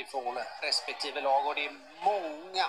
ifrån respektive lag och det är många